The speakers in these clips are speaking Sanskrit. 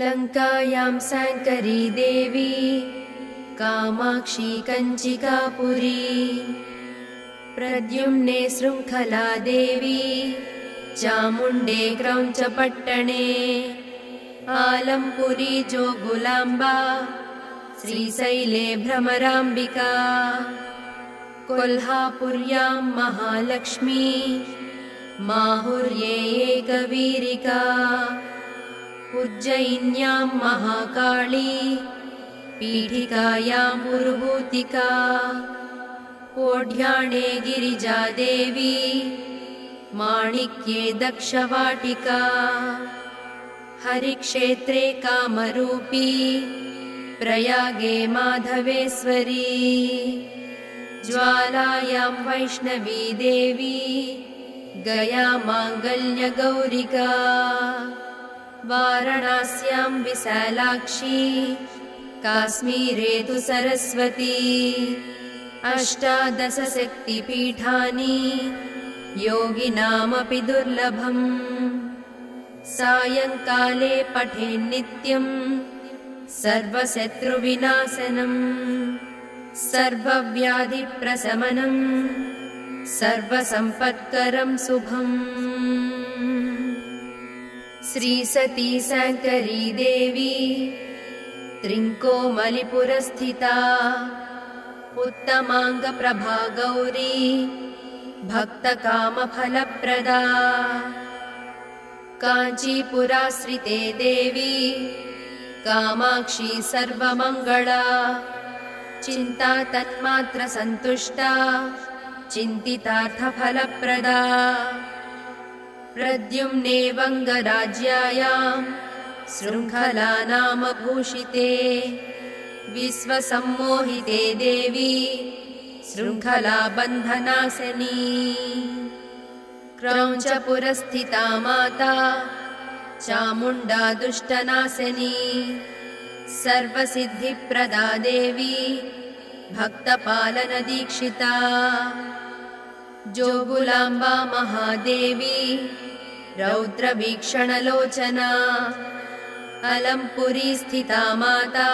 लङ्कायां साङ्करी देवी कामाक्षी कञ्चिकापुरी प्रद्युम्ने शृङ्खला देवी चामुण्डे क्रौञ्चपट्टणे आलम्पुरी जोगुलाम्बा श्रीशैले भ्रमराम्बिका कोल्हापुर्यां महालक्ष्मी माहुर्ये एकवीरिका उज्जयिन्यां महाकाली पीठिकायां पुरुभूतिका ओढ्याणे गिरिजादेवी माणिक्ये दक्षवाटिका हरिक्षेत्रे कामरूपी प्रयागे माधवेश्वरी ज्वालायां वैष्णवी देवी गया माङ्गल्यगौरिका वाराणास्यां विशालाक्षी काश्मीरे तु सरस्वती अष्टादशशक्तिपीठानि योगिनामपि दुर्लभम्। सायङ्काले पठेन्नित्यम् सर्वशत्रुविनाशनम् सर्वव्याधिप्रशमनम् सर्वसम्पत्करम् शुभम् श्रीसती शङ्करी देवी त्रिङ्कोमलिपुरस्थिता उत्तमाङ्गप्रभा गौरी भक्तकामफलप्रदा काञ्चीपुराश्रिते देवी कामाक्षी सर्वमङ्गला चिन्ता तन्मात्र सन्तुष्टा चिन्तितार्थफलप्रदा प्रद्युम्ने वङ्गराज्यायाम् शृङ्खला नाम भूषिते विश्वसम्मोहिते देवी शृङ्खला बन्धनासनी क्रौञ्चपुरस्थिता माता चामुण्डा दुष्टनाशनी। सर्वसिद्धिप्रदा देवी भक्तपालनदीक्षिता। जोगुलाम्बा महादेवी रौद्रवीक्षणलोचना। अलम्पुरी स्थिता माता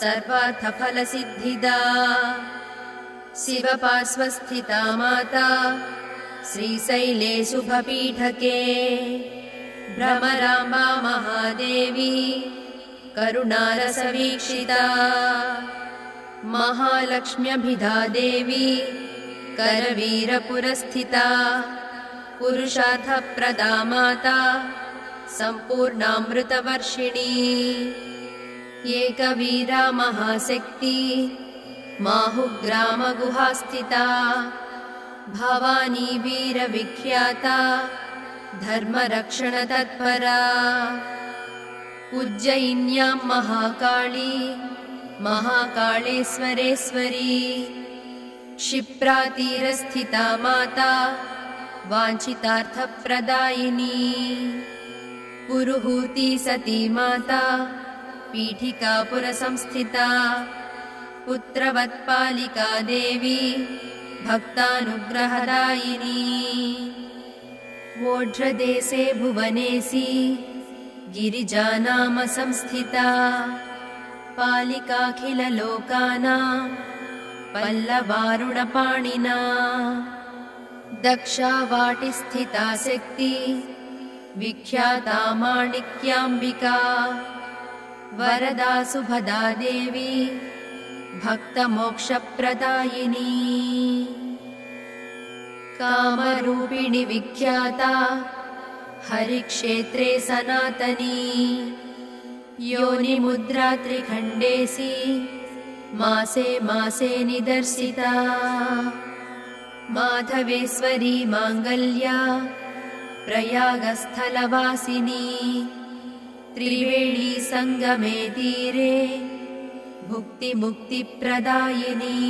सर्वार्थफलसिद्धिदा। शिवपार्श्वस्थिता माता श्रीशैले शुभपीठके भ्रमराम्बा महादेवी करुणारसवीक्षिता। महालक्ष्म्यभिधा देवी करवीरपुरस्थिता पुरुषार्थप्रदा माता सम्पूर्णामृतवर्षिणी एकवीरा महाशक्ति माहुग्रामगुहास्थिता भवानी वीरविख्याता धर्मरक्षणतत्परा उज्जयिन्यां महाकाली महाकाळेश्वरेश्वरी क्षिप्रातीरस्थिता माता वाञ्छितार्थप्रदायिनी। पुरुहूती सती माता पीठिकापुरसंस्थिता पुत्रवत्पालिका देवी भक्तानुग्रहदायिनी। वोढ्रदेशे भुवनेसी गिरिजानाम संस्थिता पालिकाखिललोकानां पल्लवारुणपाणिना दक्षावाटिस्थिता शक्ति विख्याता माणिक्याम्बिका वरदा सुभदा देवी भक्तमोक्षप्रदायिनी। कामरूपिणि विख्याता हरिक्षेत्रे सनातनी योनिमुद्रा त्रिखण्डेसी मासे मासे निदर्शिता माधवेश्वरी माङ्गल्या प्रयागस्थलवासिनी त्रिवेणी सङ्गमे तीरे भुक्तिमुक्तिप्रदायिनी।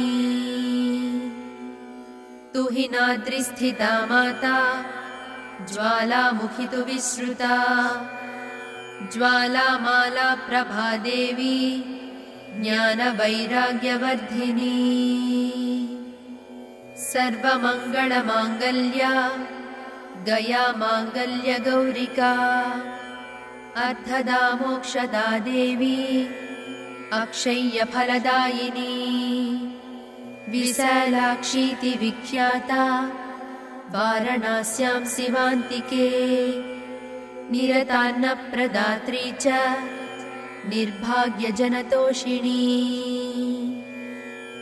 तुहिनाद्रिस्थिता माता ज्वालामुखि तु विश्रुता ज्वालामाला प्रभा देवी ज्ञानवैराग्यवर्धिनी सर्वमङ्गलमाङ्गल्या गया माङ्गल्यगौरिका अर्धदा मोक्षदा देवी अक्षय्यफलदायिनी विशालाक्षीति विख्याता वारणास्यां शिवान्तिके निरतान्नप्रदात्री च निर्भाग्यजनतोषिणी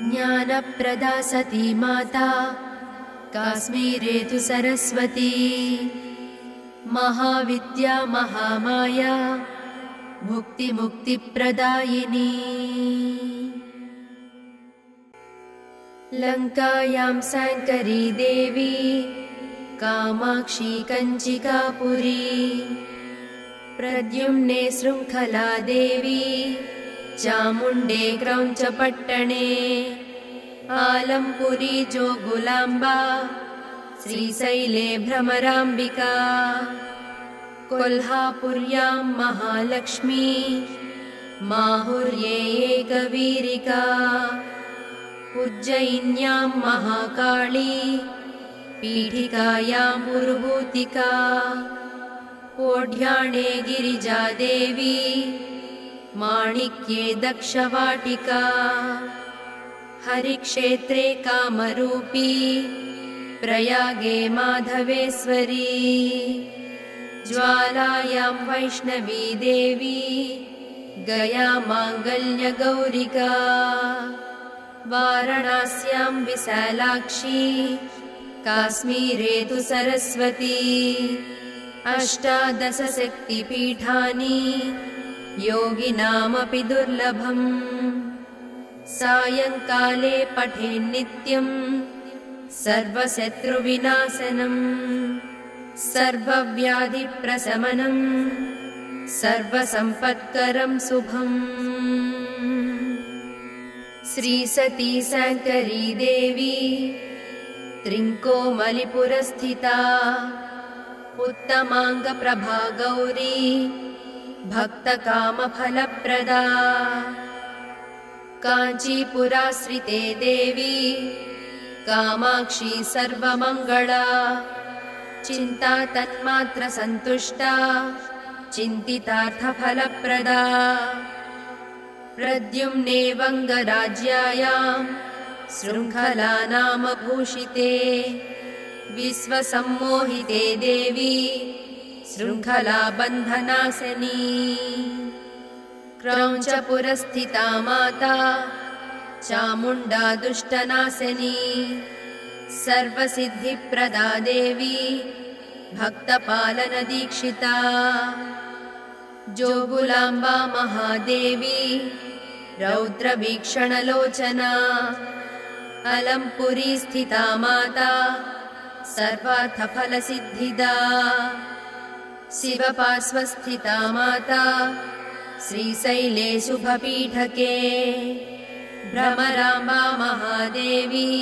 ज्ञानप्रदा सती माता काश्मीरे तु सरस्वती। महाविद्या महामाया मुक्तिमुक्तिप्रदायिनी। लङ्कायां साङ्करी देवी कामाक्षी कञ्चिकापुरी। प्रद्युम्ने शृङ्खला देवी चामुण्डे क्रौञ्चपट्टणे आलम्पुरी जोगुलाम्बा श्रीशैले भ्रमराम्बिका कोल्हापुर्यां महालक्ष्मी माहुर्ये एकवीरिका उज्जयिन्यां महाकाली पीठिकायां पुरुभूतिका ओढ्याणे गिरिजादेवी माणिक्ये दक्षवाटिका। हरिक्षेत्रे कामरूपी प्रयागे माधवेश्वरी। ज्वालायां वैष्णवी देवी गया माङ्गल्यगौरिका वारणास्यां विशालाक्षी काश्मीरे तु सरस्वती। अष्टादशशक्तिपीठानि योगिनामपि दुर्लभम्। सायङ्काले पठेन्नित्यम् सर्वशत्रुविनाशनम्। सर्वव्याधिप्रशमनम्। सर्वसम्पत्करं शुभम्। श्रीसती शङ्करी देवी। त्रिङ्कोमलिपुरस्थिता उत्तमाङ्गप्रभा गौरी भक्तकामफलप्रदा। काञ्चीपुराश्रिते देवी कामाक्षी सर्वमङ्गला। चिन्ता तन्मात्र सन्तुष्टा चिन्तितार्थफलप्रदा। प्रद्युम्ने वङ्गराज्यायाम् शृङ्खला नाम भूषिते विश्वसम्मोहिते देवी शृङ्खला बन्धनासनी क्रौञ्चपुरस्थिता माता चामुण्डा दुष्टनाशनी। सर्वसिद्धिप्रदा देवी भक्तपालनदीक्षिता। जोगुलाम्बा महादेवी रौद्रवीक्षणलोचना। अलम्पुरी स्थिता माता सर्वार्थफलसिद्धिदा शिवपार्श्वस्थिता माता श्रीशैले शुभपीठके भ्रमराम्बा महादेवी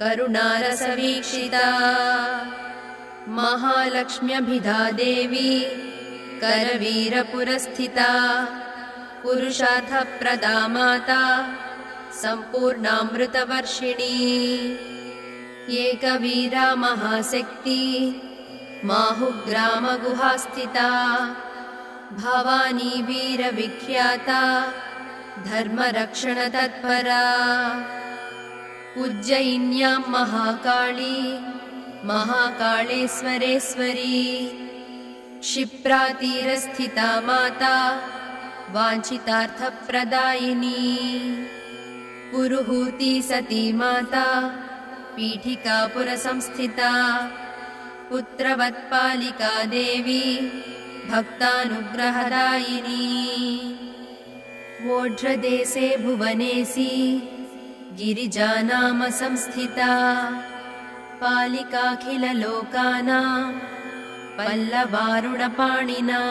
करुणारसवीक्षिता महालक्ष्म्यभिधा देवी करवीरपुरस्थिता पुरुषार्थप्रदा माता सम्पूर्णामृतवर्षिणी एकवीरा महाशक्ति माहुग्रामगुहास्थिता। भवानी वीरविख्याता धर्मरक्षणतत्परा। उज्जयिन्यां महाकाली महाकाळेश्वरेश्वरी। क्षिप्रातीरस्थिता माता वाञ्छितार्थप्रदायिनी। पुरुहूती सती माता पीठिकापुरसंस्थिता पुत्रवत्पालिका देवी भक्तानुग्रहदायिनी। वोढ्रदेशे भुवनेसी गिरिजानाम संस्थिता। पालिकाखिललोकानां पल्लवारुणपाणिना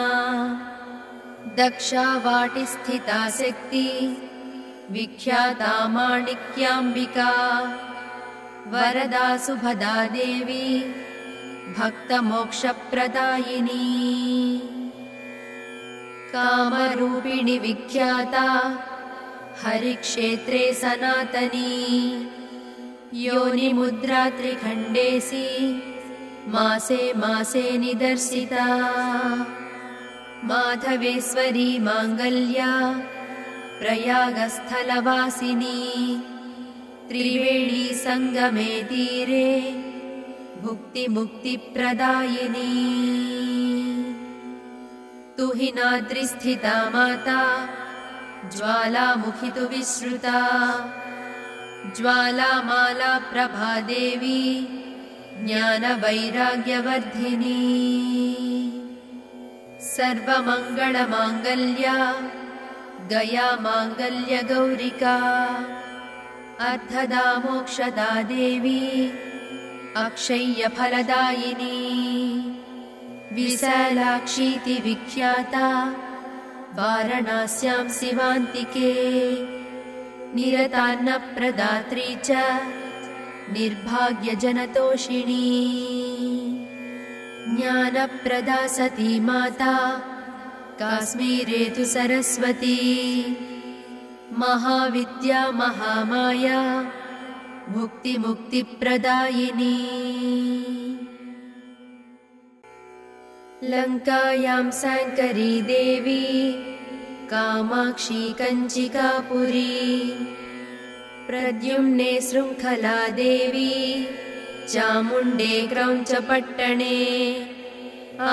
दक्षावाटिस्थिता शक्ति विख्याता माणिक्याम्बिका। वरदा सुभदा देवी भक्तमोक्षप्रदायिनी। कामरूपिणि विख्याता हरिक्षेत्रे सनातनी। योनिमुद्रा त्रिखण्डेसी मासे मासे निदर्शिता। माधवेश्वरी माङ्गल्या प्रयागस्थलवासिनी। त्रिवेणी सङ्गमे तीरे भुक्तिमुक्तिप्रदायिनी। तु हि नाद्रिस्थिता माता ज्वालामुखि तु विश्रुता। ज्वालामाला प्रभादेवी ज्ञानवैराग्यवर्धिनी। सर्वमङ्गलमाङ्गल्या गया माङ्गल्यगौरिका अर्धदा मोक्षदा देवी अक्षय्यफलदायिनी। विशालाक्षीति विख्याता वारणास्यां शिवान्तिके। निरतान्नप्रदात्री च निर्भाग्यजनतोषिणी। ज्ञानप्रदा सती माता काश्मीरे तु सरस्वती। महाविद्या महामाया मुक्तिमुक्तिप्रदायिनी। लङ्कायां साङ्करी देवी कामाक्षी कञ्चिकापुरी प्रद्युम्ने शृङ्खला देवी चामुण्डे क्रौञ्चपट्टणे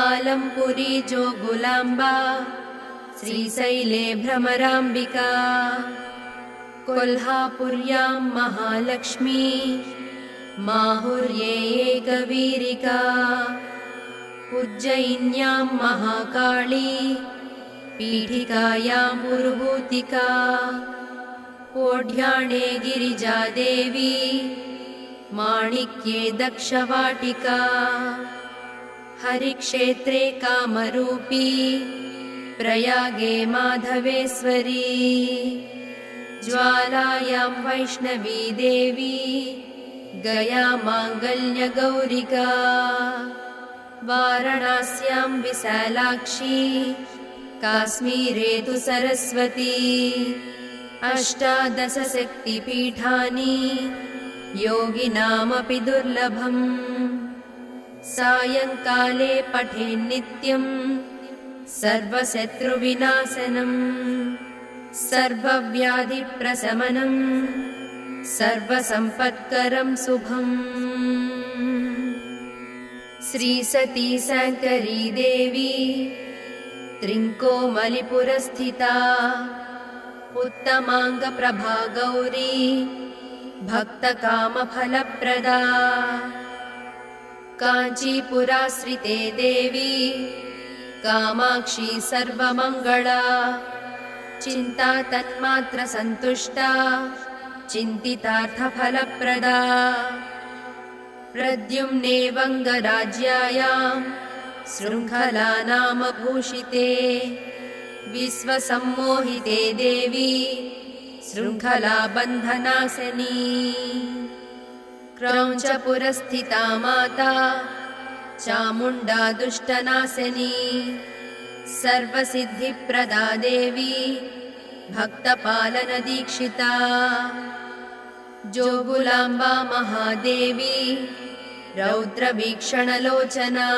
आलम्पुरी जोगुलाम्बा श्रीशैले भ्रमराम्बिका कोल्हापुर्यां महालक्ष्मी माहुर्ये एकवीरिका उज्जयिन्यां महाकाली पीठिकायां पुरुभूतिका ओढ्याणे गिरिजादेवी माणिक्ये दक्षवाटिका हरिक्षेत्रे कामरूपी प्रयागे माधवेश्वरी ज्वालायां वैष्णवी देवी गया माङ्गल्यगौरिका वारणास्यां विशालाक्षी काश्मीरे तु सरस्वती अष्टादशशक्तिपीठानि योगिनामपि दुर्लभम्। सायङ्काले पठेन्नित्यम् सर्वशत्रुविनाशनम् सर्वव्याधिप्रशमनम् सर्वसम्पत्करम् शुभम्। श्रीसती शङ्करी देवी त्रिङ्कोमलिपुरस्थिता उत्तमाङ्गप्रभा गौरी भक्तकामफलप्रदा। काञ्चीपुराश्रिते देवी कामाक्षी सर्वमङ्गला चिन्ता तन्मात्र सन्तुष्टा चिन्तितार्थफलप्रदा। प्रद्युम्ने वङ्गराज्यायाम् शृङ्खला नाम भूषिते विश्वसम्मोहिते देवी शृङ्खला बन्धनासनी क्रौञ्चपुरस्थिता माता चामुण्डा दुष्टनाशनी सर्वसिद्धिप्रदा देवी भक्तपालनदीक्षिता। जोगुलाम्बा महादेवी रौद्रवीक्षणलोचना।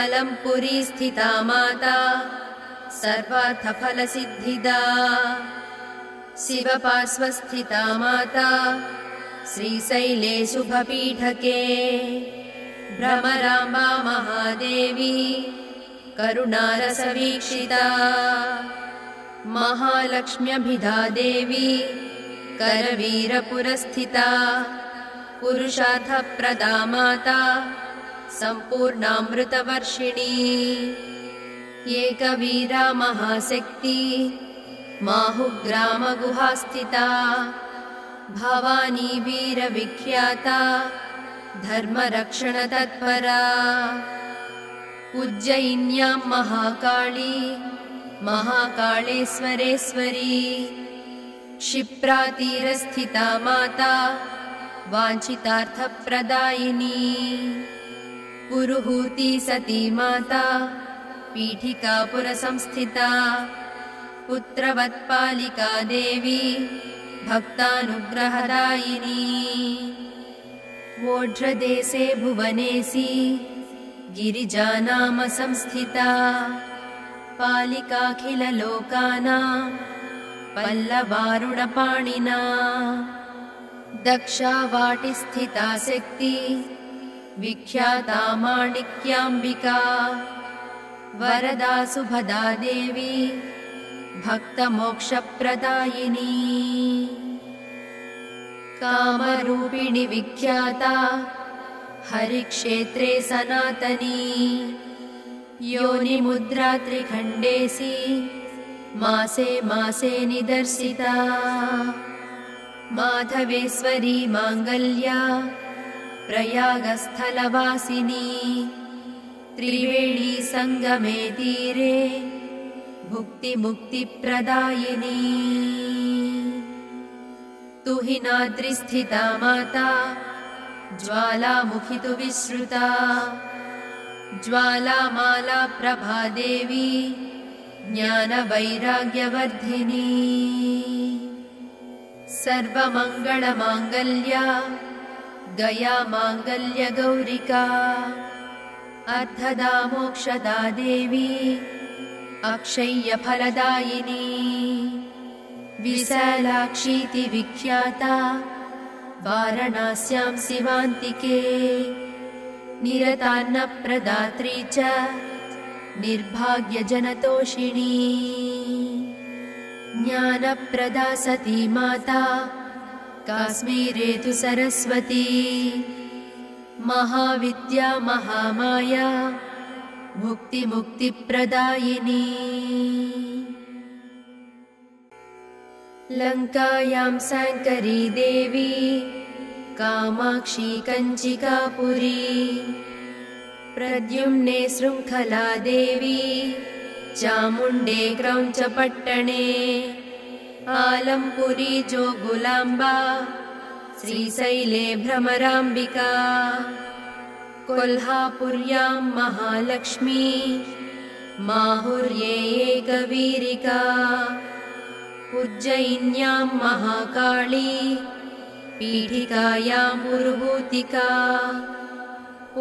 अलम्पुरी स्थिता माता सर्वार्थफलसिद्धिदा। शिवपार्श्वस्थिता माता श्रीशैले शुभपीठके भ्रमराम्बा महादेवी करुणारसवीक्षिता। महालक्ष्म्यभिधा देवी करवीरपुरस्थिता। पुरुषार्थप्रदा माता सम्पूर्णामृतवर्षिणी। एकवीरा महाशक्ति माहुग्रामगुहास्थिता। भवानी वीरविख्याता धर्मरक्षणतत्परा उज्जयिन्यां महाकाली महाकाळेश्वरेश्वरी। क्षिप्रातीरस्थिता माता वाञ्छितार्थप्रदायिनी। पुरुहूती सती माता पीठिकापुरसंस्थिता पुत्रवत्पालिका देवी भक्तानुग्रहदायिनी। वोढ्रदेशे भुवनेसी गिरिजा नाम संस्थिता पालिकाखिललोकानां पल्लवारुणपाणिना दक्षावाटिस्थिता शक्ति विख्याता माणिक्याम्बिका वरदा सुभदा देवी भक्तमोक्षप्रदायिनी। कामरूपिणि विख्याता हरिक्षेत्रे सनातनी। योनिमुद्रा त्रिखण्डेसि। मासे मासे निदर्शिता। माधवेश्वरी माङ्गल्या। प्रयागस्थलवासिनी। त्रिवेणी सङ्गमे तीरे। भुक्तिमुक्तिप्रदायिनी। तु हि नाद्रिस्थिता माता ज्वालामुखि तु विश्रुता ज्वालामाला प्रभादेवी ज्ञानवैराग्यवर्धिनी सर्वमङ्गलमाङ्गल्या गया माङ्गल्यगौरिका अर्धदा मोक्षदा देवी अक्षय्यफलदायिनी विशालाक्षीति विख्याता वारणास्यां शिवान्तिके निरतान्नप्रदात्री च निर्भाग्यजनतोषिणी। ज्ञानप्रदा सती माता काश्मीरे तु सरस्वती। महाविद्या महामाया मुक्तिमुक्तिप्रदायिनी लङ्कायां शङ्करी देवी कामाक्षी कञ्चिकापुरी प्रद्युम्ने शृङ्खला देवी चामुण्डे क्रौञ्चपट्टणे आलम्पुरी जोगुलाम्बा श्रीशैले भ्रमराम्बिका कोल्हापुर्यां महालक्ष्मी माहुर्ये एकवीरिका उज्जयिन्यां महाकाली पीठिकायां पुरुभूतिका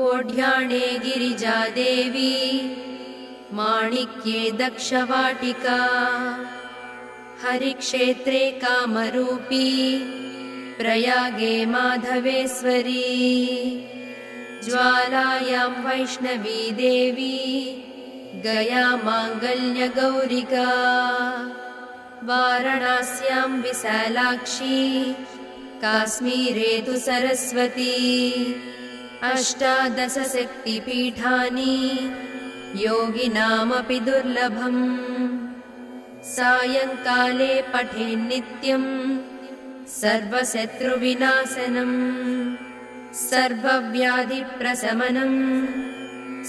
ओढ्याणे गिरिजादेवी माणिक्ये दक्षवाटिका हरिक्षेत्रे कामरूपी प्रयागे माधवेश्वरी ज्वालायां वैष्णवी देवी गया माङ्गल्यगौरिका वारणास्यां विशालाक्षी काश्मीरे तु सरस्वती अष्टादशशक्तिपीठानि योगिनामपि दुर्लभम् सायङ्काले पठेन्नित्यम् सर्वशत्रुविनाशनम् सर्वव्याधिप्रशमनम्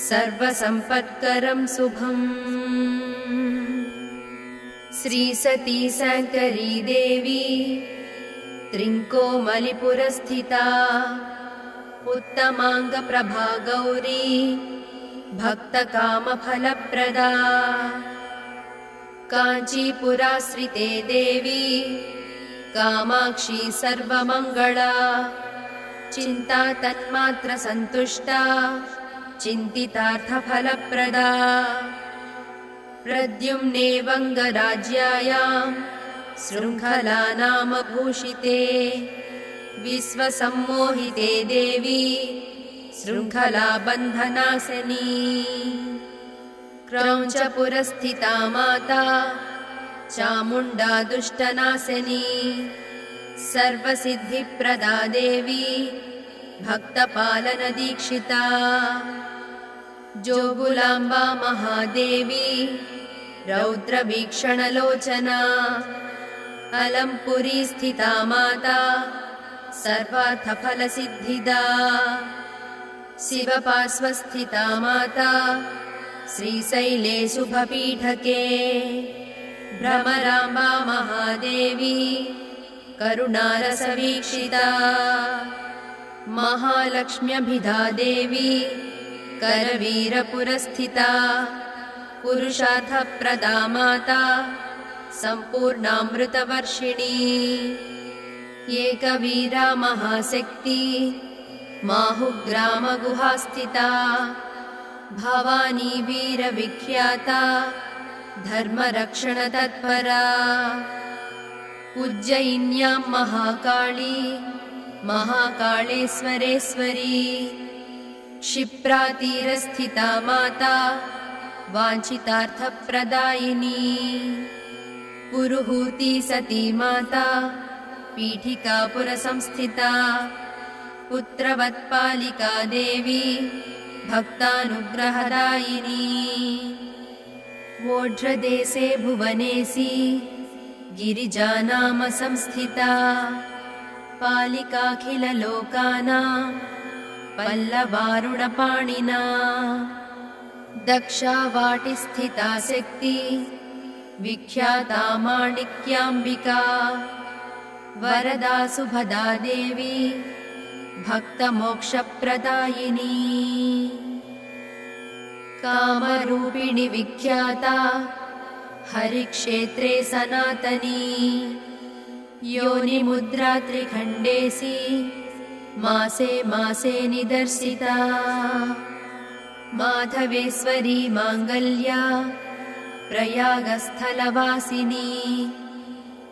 सर्वसम्पत्करम् शुभम् श्रीसती शङ्करी देवी त्रिङ्कोमलिपुरस्थिता उत्तमाङ्गप्रभा गौरी भक्तकामफलप्रदा काञ्चीपुराश्रिते देवी कामाक्षी सर्वमङ्गला चिन्ता तन्मात्र सन्तुष्टा चिन्तितार्थफलप्रदा प्रद्युम्ने वङ्गराज्यायाम् शृङ्खला नाम भूषिते विश्वसम्मोहिते देवी शृङ्खला बन्धनासनी क्रौञ्चपुरस्थिता माता चामुण्डा दुष्टनाशनी। सर्वसिद्धिप्रदा देवी भक्तपालनदीक्षिता जोगुलाम्बा महादेवी रौद्रवीक्षणलोचना अलम्पुरी स्थिता माता सर्वार्थफलसिद्धिदा शिवपार्श्वस्थिता माता श्रीशैले शुभपीठके भ्रमराम्बा महादेवी करुणारसवीक्षिता महालक्ष्म्यभिधा देवी करवीरपुरस्थिता पुरुषार्थप्रदा माता सम्पूर्णामृतवर्षिणी। एकवीरा महाशक्ति माहुग्रामगुहा स्थिता भवानी वीरविख्याता धर्मरक्षणतत्परा। उज्जयिन्यां महाकाली महाकाळेश्वरेश्वरी क्षिप्रातीरस्थिता माता वाञ्छितार्थप्रदायिनी। पुरुहूती सती माता पीठिकापुरसंस्थिता पुत्रवत्पालिका देवी भक्तानुग्रहदायिनी। वोढ्रदेशे भुवनेसी गिरिजानाम संस्थिता पालिकाखिललोकानां पल्लवारुणपाणिना दक्षावाटिस्थिता शक्ति विख्याता माणिक्याम्बिका वरदा सुभदा देवी भक्तमोक्षप्रदायिनी। कामरूपिणि विख्याता हरिक्षेत्रे सनातनी। योनिमुद्रा त्रिखण्डेसी मासे मासे निदर्शिता। माधवेश्वरी माङ्गल्या प्रयागस्थलवासिनी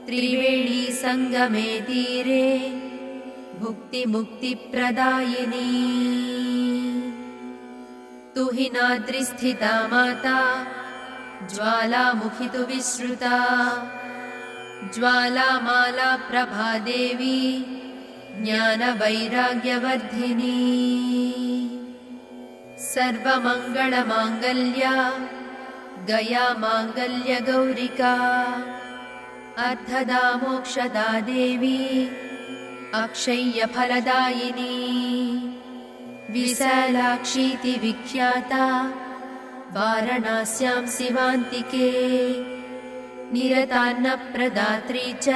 त्रिवेणी सङ्गमे तीरे भुक्तिमुक्तिप्रदायिनी। तुहिनाद्रिस्थिता माता ज्वालामुखि तु विश्रुता ज्वालामाला प्रभादेवी ज्ञानवैराग्यवर्धिनी। सर्वमङ्गलमाङ्गल्या गया माङ्गल्यगौरिका अर्धदा मोक्षदा देवी अक्षय्यफलदायिनी विशालाक्षीति विख्याता वारणास्यां शिवान्तिके निरतान्नप्रदात्री च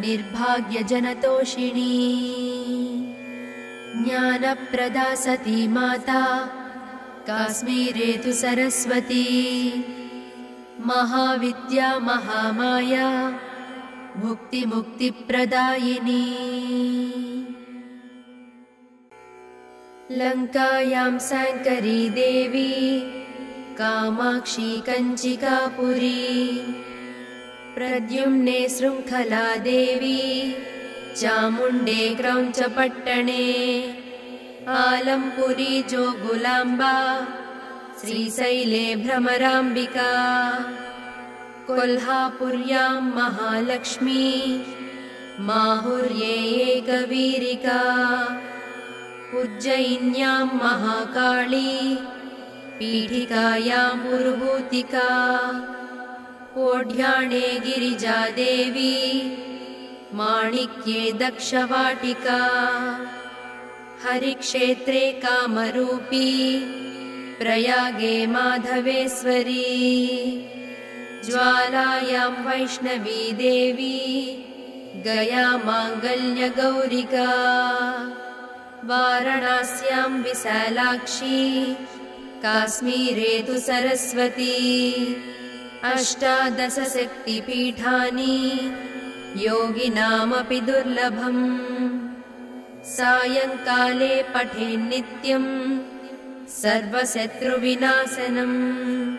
निर्भाग्यजनतोषिणी। ज्ञानप्रदा सती माता काश्मीरे तु सरस्वती। महाविद्या महामाया मुक्तिमुक्तिप्रदायिनी लङ्कायां शङ्करी देवी कामाक्षी कञ्चिकापुरी प्रद्युम्ने शृङ्खला देवी चामुण्डे क्रौञ्चपट्टणे आलम्पुरी जोगुलाम्बा श्रीशैले भ्रमराम्बिका कोल्हापुर्यां महालक्ष्मी माहुर्ये एकवीरिका उज्जयिन्यां महाकाली पीठिकायां पुरुभूतिका ओढ्याणे गिरिजा देवी माणिक्ये दक्षवाटिका हरिक्षेत्रे कामरूपी प्रयागे माधवेश्वरी ज्वालायां वैष्णवी देवी गया माङ्गल्यगौरिका वारणास्यां विशालाक्षी काश्मीरे तु सरस्वती अष्टादशशक्तिपीठानि। योगिनामपि दुर्लभम्। सायङ्काले पठेन्नित्यम् सर्वशत्रुविनाशनम्।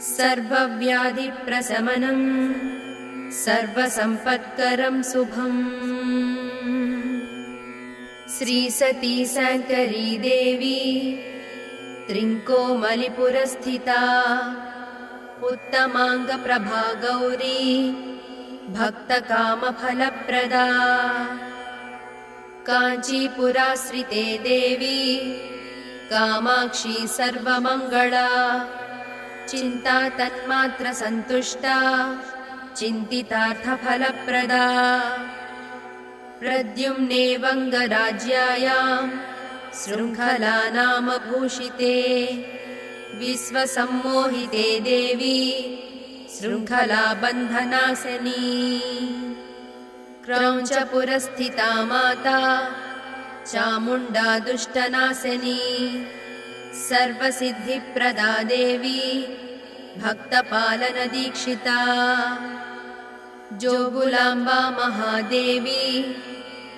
सर्वव्याधिप्रशमनम्। सर्वसम्पत्करं शुभम्। श्रीसती शङ्करी देवी त्रिङ्कोमलिपुरस्थिता उत्तमाङ्गप्रभा गौरी भक्तकामफलप्रदा काञ्चीपुराश्रिते देवी कामाक्षी सर्वमङ्गला। चिन्ता तन्मात्र सन्तुष्टा चिन्तितार्थफलप्रदा। प्रद्युम्ने वङ्गराज्यायां शृङ्खला नाम भूषिते विश्वसम्मोहिते देवी शृङ्खला बन्धनासनी क्रौञ्चपुरस्थिता माता चामुण्डा दुष्टनाशनी। सर्वसिद्धिप्रदा देवी भक्तपालनदीक्षिता। जोगुलाम्बा महादेवी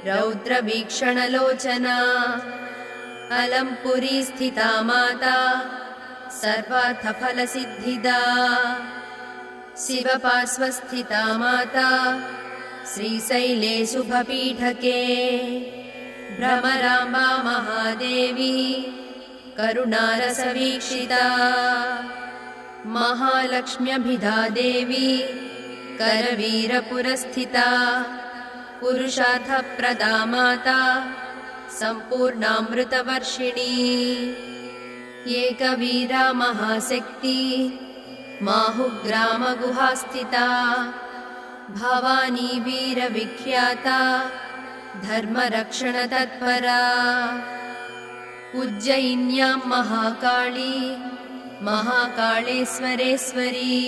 रौद्रवीक्षणलोचना। अलम्पुरी स्थिता माता सर्वार्थफलसिद्धिदा। शिवपार्श्वस्थिता माता श्रीशैले शुभपीठके भ्रमराम्बा महादेवी करुणारसवीक्षिता। महालक्ष्म्यभिधा देवी करवीरपुरस्थिता। पुरुषार्थप्रदा माता सम्पूर्णामृतवर्षिणी एकवीरा महाशक्ति माहुग्रामगुहास्थिता भवानी वीरविख्याता धर्मरक्षणतत्परा उज्जयिन्यां महाकाली महाकाळेश्वरेश्वरी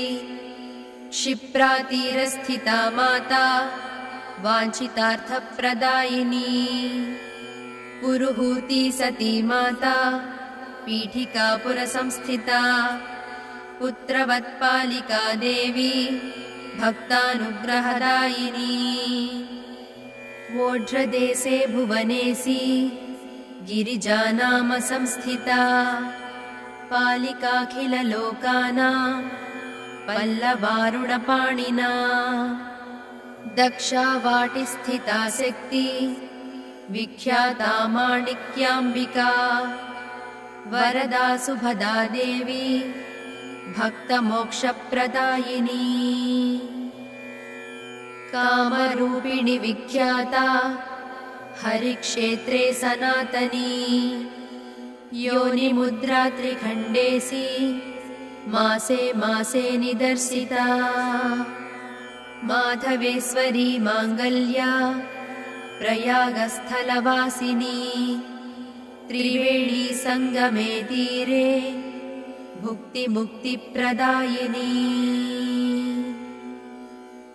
क्षिप्रातीरस्थिता माता वाञ्छितार्थप्रदायिनी पुरुहूती सती माता पीठिकापुरसंस्थिता। पुत्रवत्पालिका देवी भक्तानुग्रहदायिनी। वोढ्रदेशे भुवनेसी गिरिजानाम संस्थिता पालिकाखिललोकानां पल्लवारुणपाणिना दक्षावाटिस्थिता शक्ति विख्याता माणिक्याम्बिका वरदा सुभदा देवी भक्तमोक्षप्रदायिनी। कामरूपिणि विख्याता हरिक्षेत्रे सनातनी। योनिमुद्रा त्रिखण्डेसि मासे मासे निदर्शिता। माधवेश्वरी माङ्गल्या प्रयागस्थलवासिनी त्रिवेणी सङ्गमे तीरे भुक्तिमुक्तिप्रदायिनी।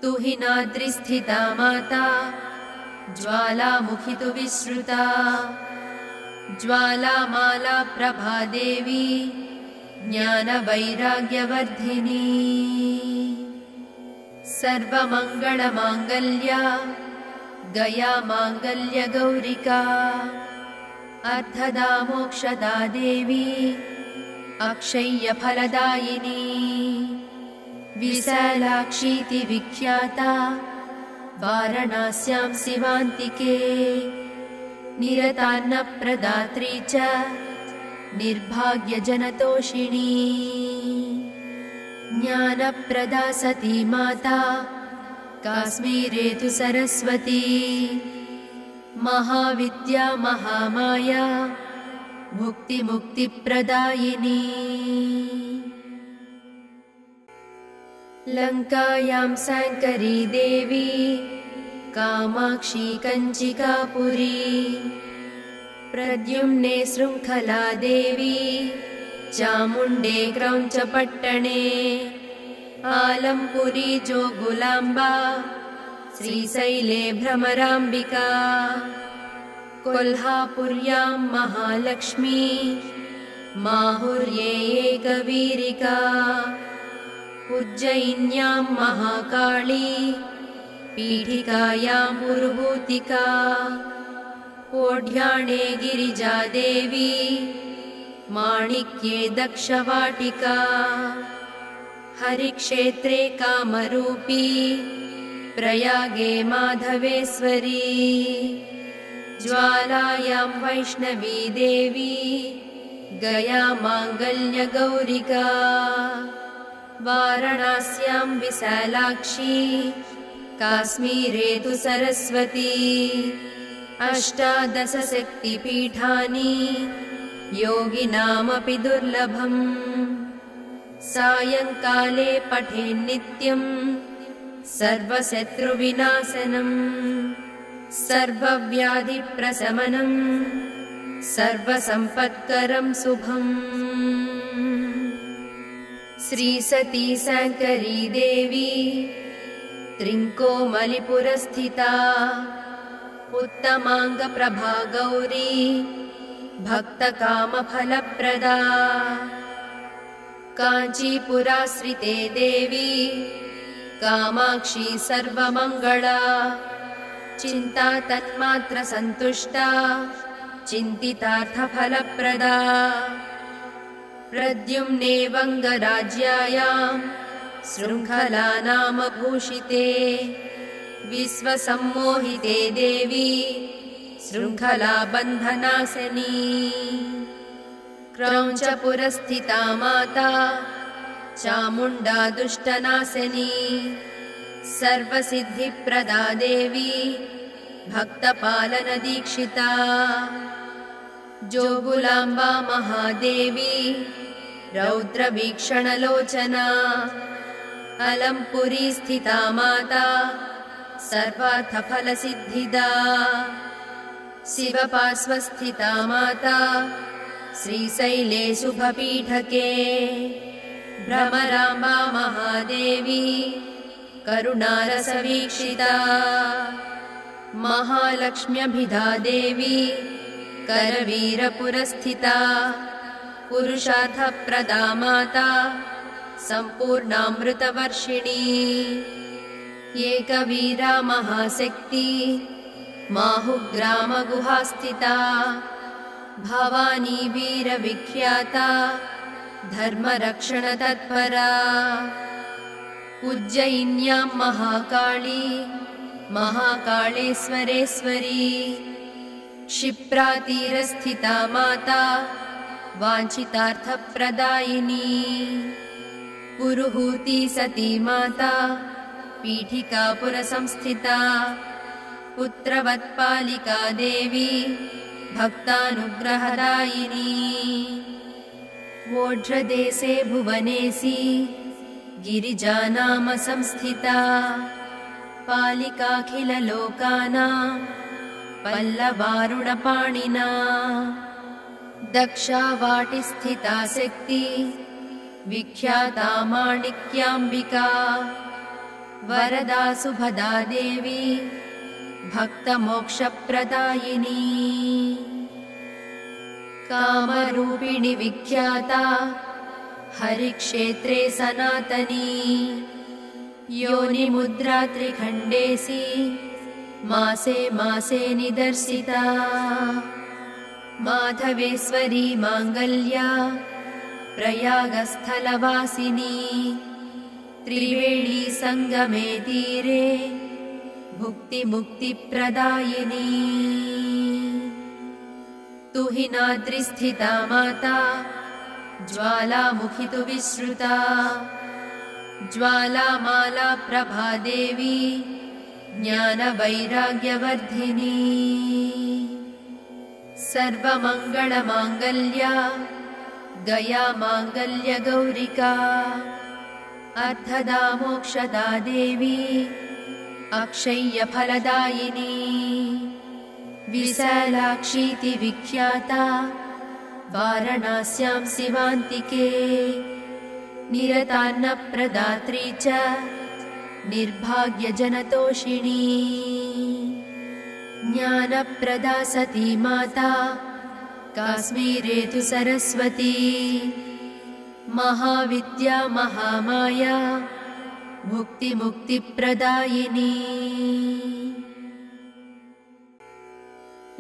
तुहिनाद्रिस्थिता माता ज्वालामुखि तु विश्रुता। ज्वालामाला प्रभादेवी ज्ञानवैराग्यवर्धिनी। सर्वमङ्गलमाङ्गल्या गया माङ्गल्यगौरिका अर्धदा मोक्षदा देवी अक्षय्यफलदायिनी विशालाक्षीति विख्याता वारणास्यां शिवान्तिके निरतान्नप्रदात्री च निर्भाग्यजनतोषिणी ज्ञानप्रदा सती माता काश्मीरे तु सरस्वती महाविद्या महामाया मुक्तिमुक्तिप्रदायिनी। लङ्कायां शङ्करी देवी कामाक्षी कञ्चिकापुरी प्रद्युम्ने शृङ्खला देवी चामुण्डे क्रौञ्चपट्टणे आलम्पुरी जोगुलाम्बा श्रीशैले भ्रमराम्बिका कोल्हापुर्यां महालक्ष्मी माहुर्ये एकवीरिका उज्जयिन्यां महाकाली पीठिकायां पुरुभूतिका ओढ्याणे गिरिजा देवी माणिक्ये दक्षवाटिका हरिक्षेत्रे कामरूपी प्रयागे माधवेश्वरी। ज्वालायां वैष्णवी देवी। गया माङ्गल्यगौरिका वारणास्यां विशालाक्षी। काश्मीरे तु सरस्वती। अष्टादशशक्तिपीठानि। योगिनामपि दुर्लभम्। सायङ्काले पठेन्नित्यम् सर्वशत्रुविनाशनम् सर्वव्याधिप्रशमनम् सर्वसम्पत्करं शुभम्। श्रीसती शङ्करी देवी त्रिङ्कोमलिपुरस्थिता उत्तमाङ्गप्रभा गौरी भक्तकामफलप्रदा। काञ्चीपुराश्रिते देवी कामाक्षी सर्वमङ्गला। चिन्ता तन्मात्र सन्तुष्टा। चिन्तितार्थफलप्रदा। प्रद्युम्ने वङ्गराज्यायां शृङ्खला नाम भूषिते विश्वसम्मोहिते देवी शृङ्खला बन्धनासनी क्रौञ्चपुरस्थिता माता चामुण्डा दुष्टनाशनी सर्वसिद्धिप्रदा देवी भक्तपालनदीक्षिता। जोगुलाम्बा महादेवी रौद्रवीक्षणलोचना अलम्पुरी स्थिता माता सर्वार्थफलसिद्धिदा। शिवपार्श्वस्थिता माता श्रीशैले शुभपीठके भ्रमराम्बा महादेवी करुणारसवीक्षिता महालक्ष्म्यभिधा देवी करवीरपुरस्थिता पुरुषार्थप्रदा माता सम्पूर्णामृतवर्षिणी एकवीरा महाशक्ति माहुग्रामगुहास्थिता भवानी वीरविख्याता धर्मरक्षणतत्परा। उज्जयिन्यां महाकाली महाकाळेश्वरेश्वरी। क्षिप्रातीरस्थिता माता वाञ्छितार्थप्रदायिनी। पुरुहूती सती माता पीठिकापुरसंस्थिता पुत्रवत्पालिका देवी भक्तानुग्रहदायिनी वोढ्रदेशे भुवनेसी गिरिजानाम संस्थिता पालिकाखिललोकानां पल्लवारुणपाणिना दक्षावाटिस्थिता शक्ति विख्याता माणिक्याम्बिका वरदा सुभदा देवी भक्तमोक्षप्रदायिनी कामरूपिणि विख्याता हरिक्षेत्रे सनातनी। योनिमुद्रा त्रिखण्डेसि मासे मासे निदर्शिता। माधवेश्वरी माङ्गल्या प्रयागस्थलवासिनी। त्रिवेणी सङ्गमे तीरे भुक्तिमुक्तिप्रदायिनी तुहिनाद्रिस्थिता माता। ज्वालामुखितु विश्रुता। ज्वालामाला प्रभादेवी ज्ञानवैराग्यवर्धिनी। सर्वमङ्गलमाङ्गल्या। गया माङ्गल्यगौरिका अर्थदा मोक्षदा देवी अक्षय्यफलदायिनी विशालाक्षीति विख्याता वारणास्यां शिवान्तिके निरतान्नप्रदात्री च निर्भाग्यजनतोषिणी। ज्ञानप्रदा सती माता काश्मीरे तु सरस्वती महाविद्या महामाया मुक्तिमुक्तिप्रदायिनी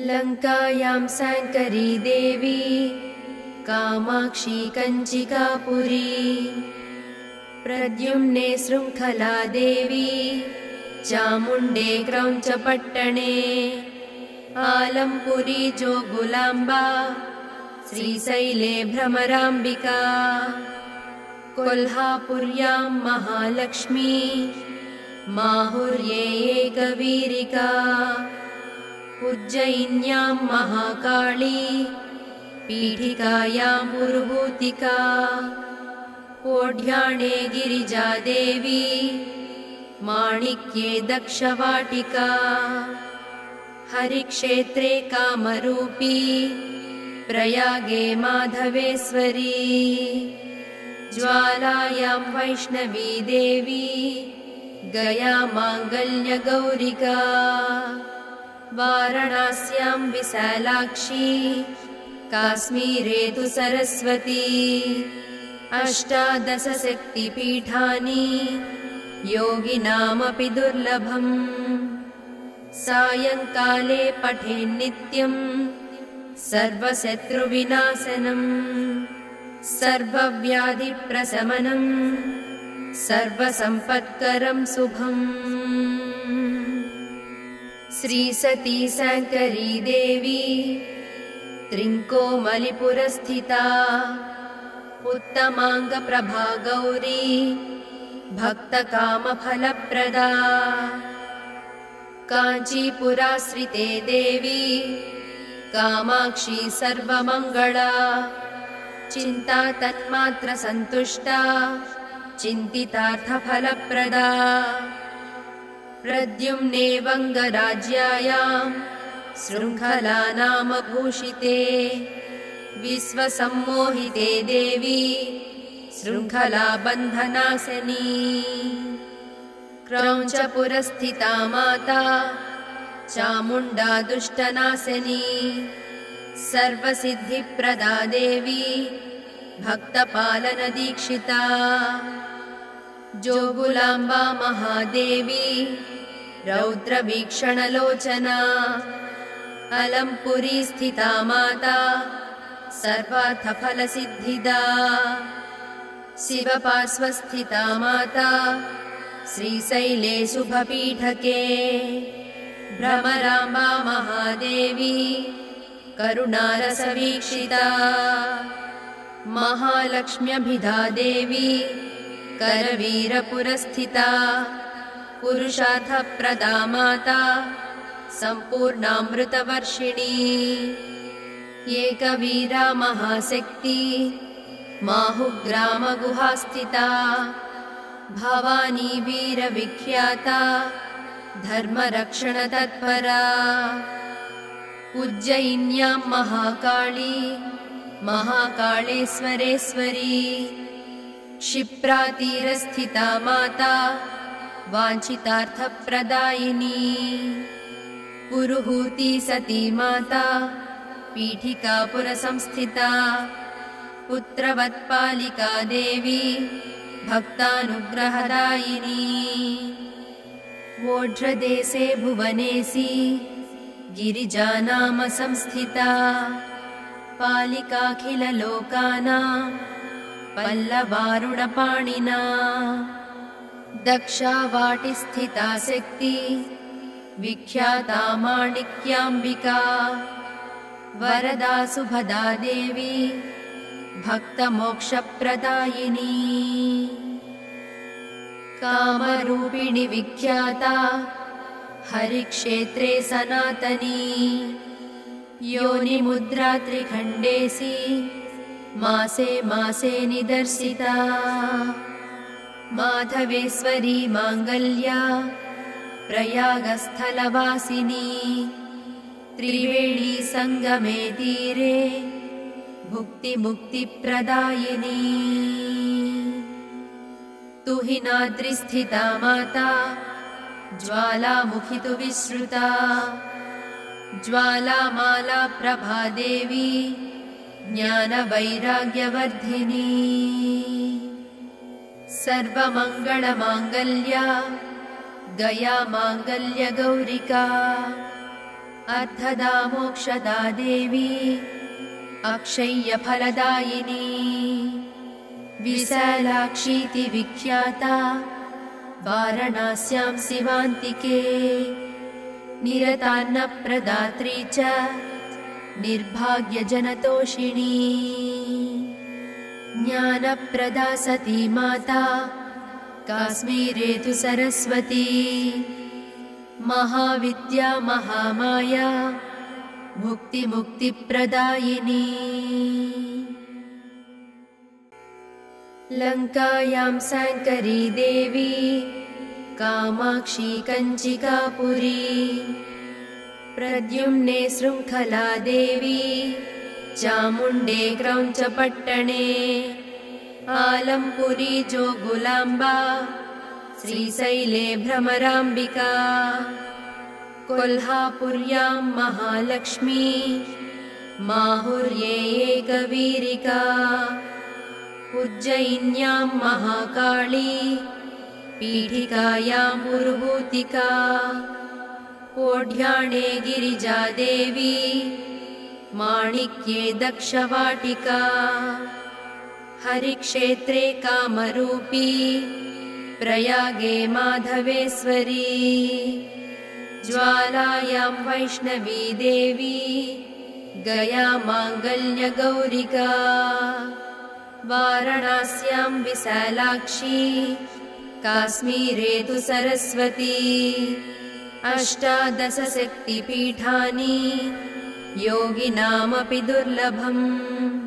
लङ्कायां शङ्करी देवी कामाक्षी कञ्चिकापुरी प्रद्युम्ने शृङ्खला देवी चामुण्डे क्रौञ्चपट्टणे आलम्पुरी जोगुलाम्बा श्रीशैले भ्रमराम्बिका कोल्हापुर्यां महालक्ष्मी माहुर्ये एकवीरिका उज्जयिन्यां महाकाली पीठिकायां ओढ्याणे गिरिजादेवी माणिक्ये दक्षवाटिका हरिक्षेत्रे कामरूपी प्रयागे माधवेश्वरी ज्वालायां वैष्णवी देवी गया माङ्गल्यगौरिका वारणास्यां विशालाक्षी काश्मीरे तु सरस्वती अष्टादशशक्तिपीठानि योगिनामपि दुर्लभम्। सायङ्काले पठेन्नित्यम् सर्वशत्रुविनाशनम् सर्वव्याधिप्रशमनम् सर्वसम्पत्करं शुभम् श्रीसती शङ्करी देवी त्रिङ्कोमलिपुरस्थिता उत्तमाङ्गप्रभा गौरी भक्तकामफलप्रदा काञ्चीपुराश्रिते देवी कामाक्षी सर्वमङ्गला चिन्ता तन्मात्र सन्तुष्टा चिन्तितार्थफलप्रदा प्रद्युम्ने वङ्गराज्यायाम् शृङ्खला नाम भूषिते विश्वसम्मोहिते देवी शृङ्खला बन्धनासनी क्रौञ्चपुरस्थिता माता चामुण्डा दुष्टनासिनी सर्वसिद्धिप्रदा देवी भक्तपालनदीक्षिता जोगुलाम्बा महादेवी रौद्रवीक्षणलोचना अलम्पुरी स्थिता माता सर्वार्थफलसिद्धिदा शिवपार्श्वस्थिता माता श्रीशैले शुभपीठके भ्रमराम्बा महादेवी करुणारसवीक्षिता महालक्ष्म्यभिधा देवी करवीरपुरस्थिता पुरुषार्थप्रदा माता सम्पूर्णामृतवर्षिणी। एकवीरा महाशक्ति माहुग्रामगुहास्थिता भवानी वीरविख्याता धर्मरक्षणतत्परा। उज्जयिन्यां महाकाली महाकाळेश्वरेश्वरी क्षिप्रातीरस्थिता माता वाञ्छितार्थप्रदायिनी। पुरुहूती सती माता पीठिकापुरसंस्थिता पुत्रवत्पालिका देवी भक्तानुग्रहदायिनी। वोढ्रदेशे भुवनेसी गिरिजानाम संस्थिता पालिकाखिललोकानां पल्लवारुणपाणिना दक्षावाटिस्थिता शक्ति विख्याता माणिक्याम्बिका वरदा सुभदा देवी भक्तमोक्षप्रदायिनी। कामरूपिणि विख्याता हरिक्षेत्रे सनातनी। योनिमुद्रा त्रिखण्डेसि मासे मासे निदर्शिता। माधवेश्वरी माङ्गल्या प्रयागस्थलवासिनी। त्रिवेणी सङ्गमे तीरे भुक्तिमुक्तिप्रदायिनी। तुहिनाद्रिस्थिता माता ज्वालामुखितु विश्रुता। ज्वालामाला प्रभादेवी ज्ञानवैराग्यवर्धिनी। सर्वमङ्गलमाङ्गल्या गया माङ्गल्यगौरिका अर्थदा मोक्षदा देवी अक्षय्यफलदायिनी। विशालाक्षीति विख्याता वारणास्यां शिवान्तिके। निरतान्नप्रदात्री च निर्भाग्यजनतोषिणी। ज्ञानप्रदा सती माता काश्मीरे तु सरस्वती। महाविद्या महामाया मुक्तिमुक्तिप्रदायिनी। लङ्कायां शङ्करी देवी कामाक्षी कञ्चिकापुरी प्रद्युम्ने शृङ्खला देवी चामुण्डे क्रौञ्चपट्टणे आलम्पुरी जोगुलाम्बा श्रीशैले भ्रमराम्बिका कोल्हापुर्यां महालक्ष्मी माहुर्ये एकवीरिका उज्जयिन्यां महाकाली पीठिकायां पुरुभूतिका ओढ्याणे गिरिजादेवी माणिक्ये दक्षवाटिका हरिक्षेत्रे कामरूपी प्रयागे माधवेश्वरी ज्वालायां वैष्णवी देवी गया माङ्गल्यगौरिका वाराणास्यां विशालाक्षी काश्मीरे तु सरस्वती अष्टादशशक्तिपीठानि। योगिनामपि दुर्लभम्।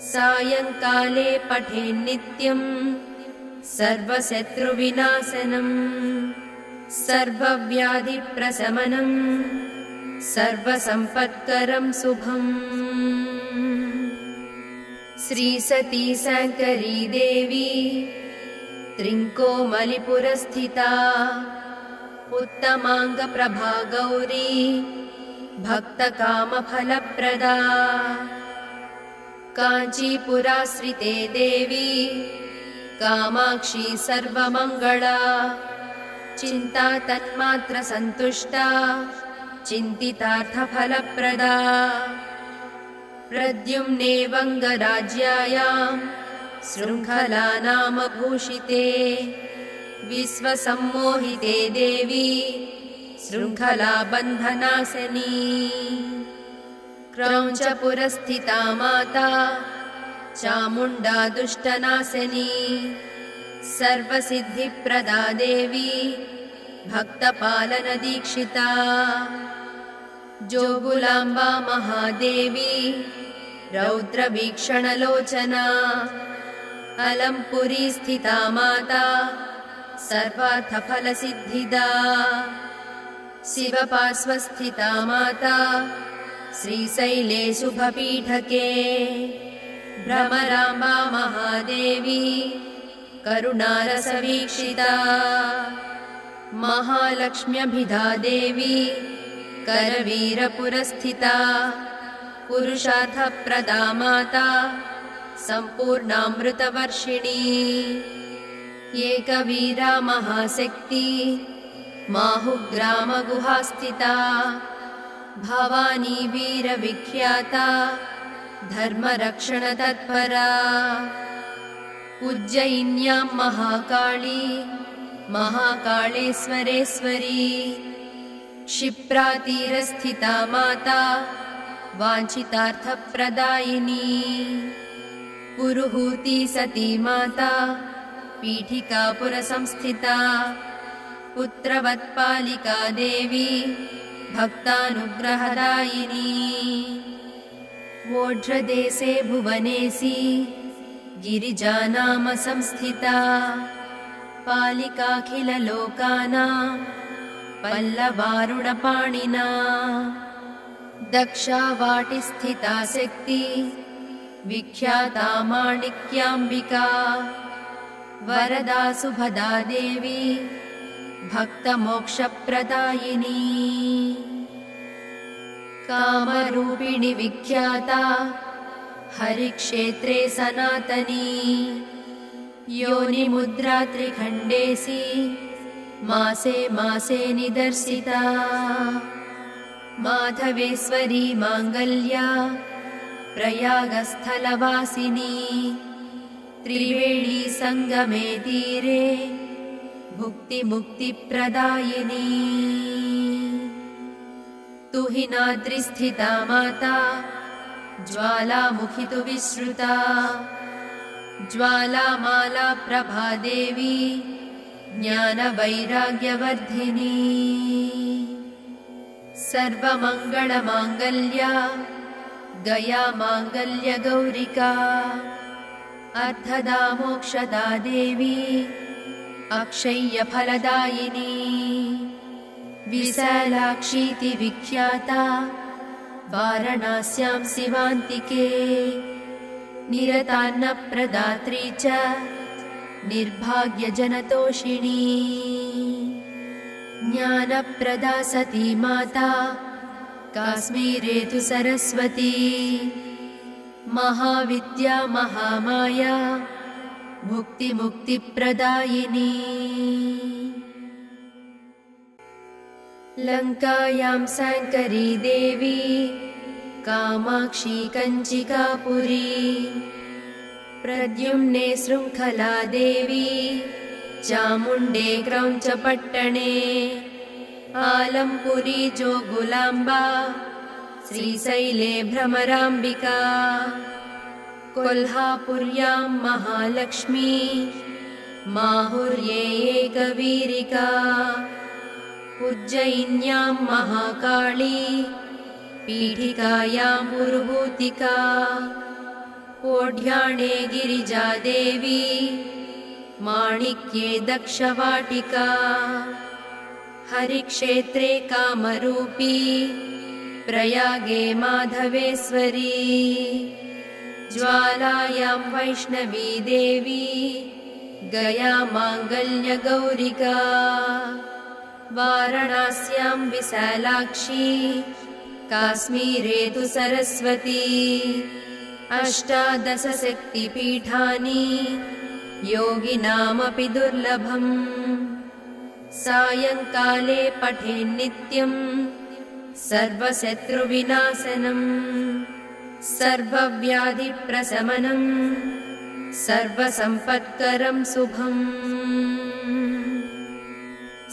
सायङ्काले पठेन्नित्यम् सर्वशत्रुविनाशनम्। सर्वव्याधिप्रशमनम्। सर्वसम्पत्करम् शुभम्। श्रीसती शङ्करी देवी त्रिङ्कोमलिपुरस्थिता उत्तमाङ्गप्रभा गौरी भक्तकामफलप्रदा काञ्चीपुराश्रिते देवी कामाक्षी सर्वमङ्गला। चिन्ता तन्मात्र सन्तुष्टा चिन्तितार्थफलप्रदा। प्रद्युम्ने वङ्गराज्यायाम् शृङ्खला नाम भूषिते विश्वसम्मोहिते देवी शृङ्खला बन्धनासनी क्रौञ्चपुरस्थिता माता चामुण्डा दुष्टनाशनी। सर्वसिद्धिप्रदा देवी भक्तपालनदीक्षिता। जोगुलाम्बा महादेवी रौद्रवीक्षणलोचना। अलम्पुरी स्थिता माता सर्वार्थफलसिद्धिदा। शिवपार्श्वस्थिता माता श्रीशैले शुभपीठके भ्रमराम्बा महादेवी करुणारसवीक्षिता। महालक्ष्म्यभिधा देवी करवीरपुरस्थिता। पुरुषार्थप्रदा माता सम्पूर्णामृतवर्षिणी एकवीरा महाशक्ति माहुग्रामगुहास्थिता भवानी वीरविख्याता धर्मरक्षणतत्परा उज्जयिन्यां महाकाली महाकाळेश्वरेश्वरी क्षिप्रातीरस्थिता माता वाञ्छितार्थप्रदायिनी पुरुहूती सती माता पीठिकापुरसंस्थिता। पुत्रवत्पालिका देवी भक्तानुग्रहदायिनी। वोढ्रदेशे भुवनेसी गिरिजानाम संस्थिता पालिकाखिललोकानां पल्लवारुणपाणिना दक्षावाटिस्थिता शक्ति विख्याता माणिक्याम्बिका वरदा सुभदा देवी भक्तमोक्षप्रदायिनी। कामरूपिणि विख्याता हरिक्षेत्रे सनातनी। योनिमुद्रा त्रिखण्डेसी मासे मासे निदर्शिता। माधवेश्वरी माङ्गल्या प्रयागस्थलवासिनी त्रिवेणी सङ्गमे तीरे भुक्तिमुक्तिप्रदायिनी। तुहिनाद्रिस्थिता माता ज्वालामुखि तु विश्रुता ज्वालामाला प्रभा देवी ज्ञानवैराग्यवर्धिनी। सर्वमङ्गलमाङ्गल्या गया माङ्गल्यगौरिका अर्थदा मोक्षदा देवी अक्षय्यफलदायिनी विशालाक्षीति विख्याता वारणास्यां शिवान्तिके निरतान्नप्रदात्री च निर्भाग्यजनतोषिणी ज्ञानप्रदा सती माता काश्मीरे तु सरस्वती महाविद्या महामाया मुक्तिमुक्तिप्रदायिनी। लङ्कायां शङ्करी देवी कामाक्षी कञ्चिकापुरी प्रद्युम्ने शृङ्खला देवी चामुण्डे क्रौञ्चपट्टणे आलम्पुरी जोगुलाम्बा श्रीशैले भ्रमराम्बिका कोल्हापुर्यां महालक्ष्मी माहुर्ये एकवीरिका उज्जयिन्यां महाकाली पीठिकायां पुरुभूतिका ओढ्याणे गिरिजादेवी माणिक्ये दक्षवाटिका हरिक्षेत्रे कामरूपी प्रयागे माधवेश्वरी। ज्वालायां वैष्णवी देवी गया माङ्गल्यगौरिका वाराणास्यां विशालाक्षी काश्मीरे तु सरस्वती। अष्टादशशक्तिपीठानि योगिनामपि दुर्लभम्। सायङ्काले पठेन्नित्यम् सर्वशत्रुविनाशनम् सर्वव्याधिप्रशमनम् सर्वसम्पत्करम् शुभम्।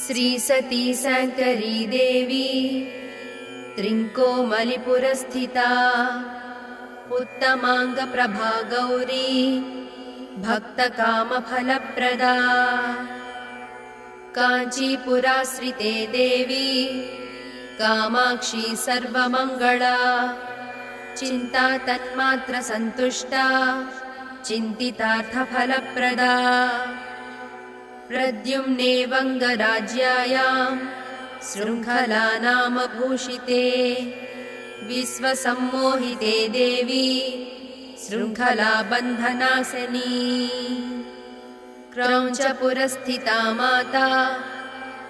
श्रीसती शङ्करी देवी त्रिङ्कोमलिपुरस्थिता उत्तमाङ्गप्रभा गौरी भक्तकामफलप्रदा। काञ्चीपुराश्रिते देवी कामाक्षी सर्वमङ्गला। चिन्ता तन्मात्र सन्तुष्टा। चिन्तितार्थफलप्रदा। प्रद्युम्ने वङ्गराज्यायाम् शृङ्खला नाम भूषिते विश्वसम्मोहिते देवी शृङ्खला बन्धनासनी क्रौञ्चपुरस्थिता माता